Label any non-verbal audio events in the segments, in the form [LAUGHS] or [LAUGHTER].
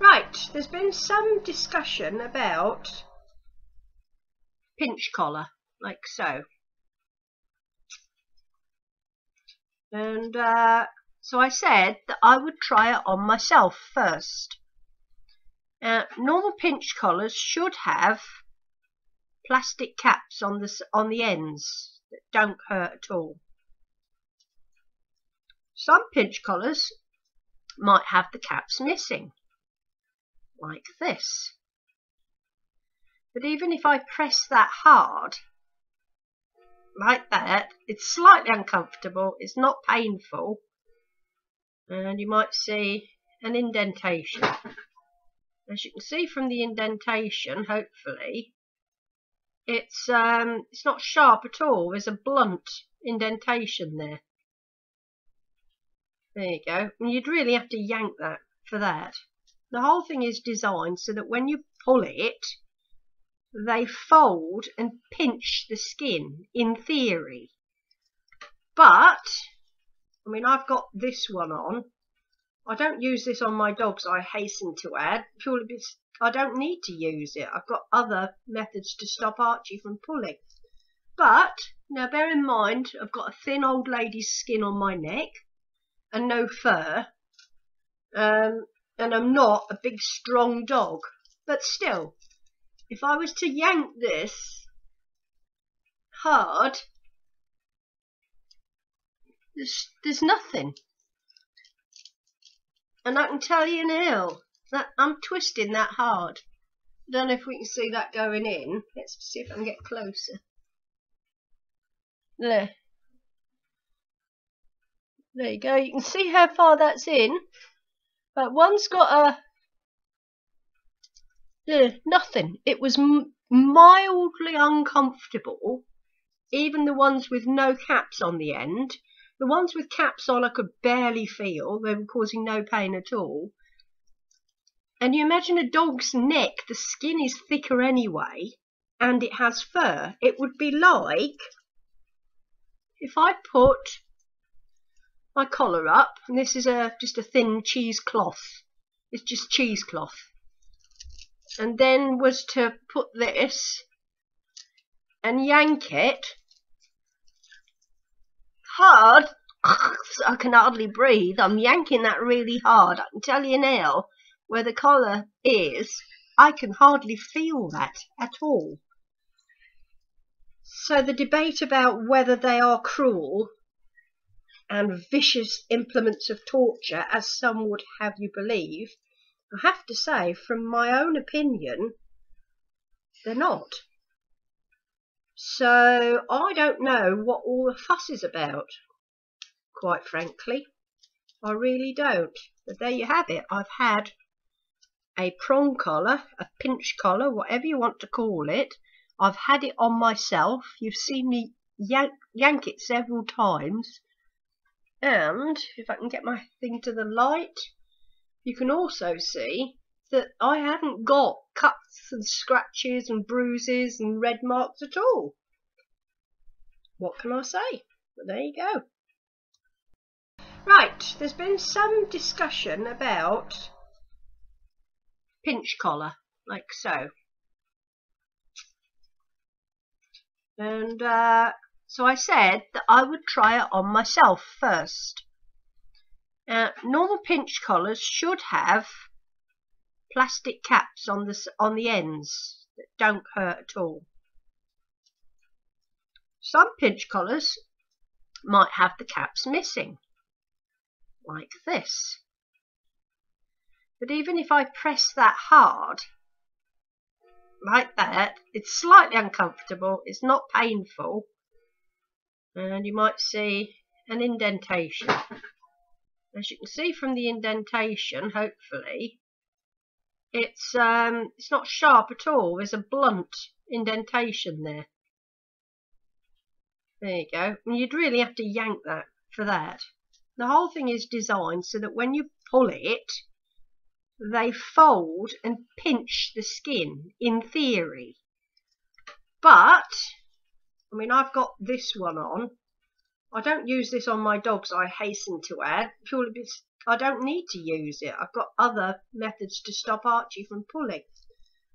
Right, there's been some discussion about pinch collar, like so. And uh, so I said that I would try it on myself first. Uh, normal pinch collars should have plastic caps on the, on the ends that don't hurt at all. Some pinch collars might have the caps missing, like this. But even if I press that hard, like that, it's slightly uncomfortable, it's not painful, and you might see an indentation. As you can see from the indentation, hopefully, it's um, it's not sharp at all. There's a blunt indentation there. There you go. And you'd really have to yank that for that. The whole thing is designed so that when you pull it, they fold and pinch the skin, in theory. But, I mean, I've got this one on. I don't use this on my dogs, I hasten to add, purely because I don't need to use it. I've got other methods to stop Archie from pulling. But, now bear in mind, I've got a thin old lady's skin on my neck and no fur. Um, and I'm not a big strong dog. But still, if I was to yank this hard, there's, there's nothing. And I can tell you now that I'm twisting that hard. I don't know if we can see that going in. Let's see if I can get closer. There. There you go. You can see how far that's in. But one's got a... Nothing. It was mildly uncomfortable. Even the ones with no caps on the end. The ones with caps on I could barely feel. They were causing no pain at all. And you imagine a dog's neck, the skin is thicker anyway, and it has fur. It would be like if I put my collar up, and this is a just a thin cheesecloth. It's just cheesecloth. And then was to put this and yank it hard. [LAUGHS] I can hardly breathe. I'm yanking that really hard. I can tell you now, where the collar is, I can hardly feel that at all. So the debate about whether they are cruel and vicious implements of torture, as some would have you believe, I have to say, from my own opinion, they're not. So I don't know what all the fuss is about, quite frankly. I really don't. But there you have it. I've had a prong collar, a pinch collar, whatever you want to call it. I've had it on myself. You've seen me yank, yank it several times and if I can get my thing to the light you can also see that I haven't got cuts and scratches and bruises and red marks at all. What can I say? But there you go. Right, there's been some discussion about pinch collar, like so. And uh, so I said that I would try it on myself first. Now, normal pinch collars should have plastic caps on the, on the ends that don't hurt at all. Some pinch collars might have the caps missing, like this. But even if I press that hard, like that, it's slightly uncomfortable, it's not painful, and you might see an indentation. As you can see from the indentation, hopefully, it's um, it's not sharp at all. There's a blunt indentation there. There you go. And you'd really have to yank that for that. The whole thing is designed so that when you pull it, they fold and pinch the skin, in theory. But mean, I've got this one on. I don't use this on my dogs, I hasten to add, purely because I don't need to use it. I've got other methods to stop Archie from pulling.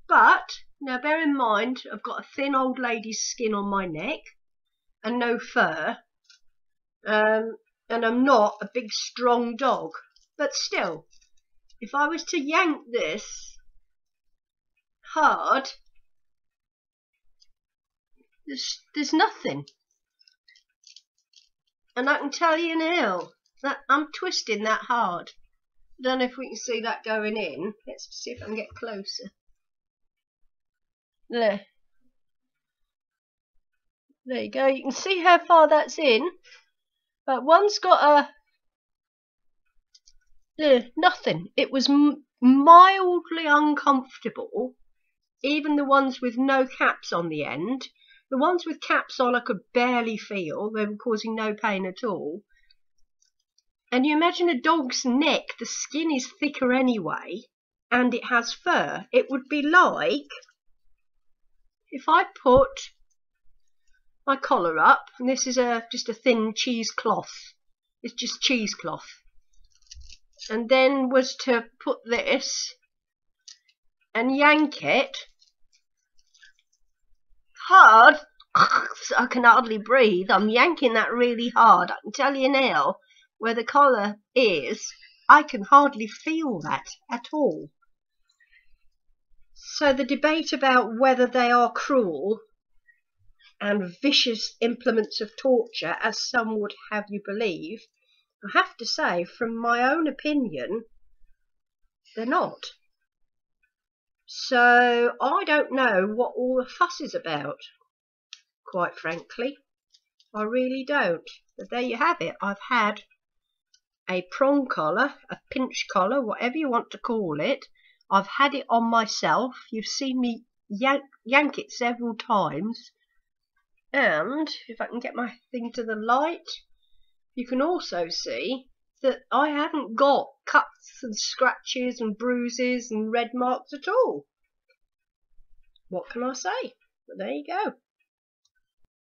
But now bear in mind, I've got a thin old lady's skin on my neck and no fur. Um, and I'm not a big strong dog. But still, if I was to yank this hard, there's, there's nothing. And I can tell you now that I'm twisting that hard. I don't know if we can see that going in. Let's see if I can get closer. There. There you go. You can see how far that's in. But one's got a... Nothing. It was mildly uncomfortable. Even the ones with no caps on the end. The ones with caps on I could barely feel. They were causing no pain at all. And you imagine a dog's neck, the skin is thicker anyway, and it has fur. It would be like if I put my collar up, and this is a just a thin cheesecloth. It's just cheesecloth. And then was to put this and yank it hard. [LAUGHS] I can hardly breathe. I'm yanking that really hard. I can tell you now, where the collar is, I can hardly feel that at all. So the debate about whether they are cruel and vicious implements of torture, as some would have you believe, I have to say, from my own opinion, they're not. So I don't know what all the fuss is about, quite frankly. I really don't. But there you have it. I've had a prong collar, a pinch collar, whatever you want to call it. I've had it on myself. You've seen me yank, yank it several times and if I can get my thing to the light, you can also see that I haven't got cuts and scratches and bruises and red marks at all. What can I say? But there you go.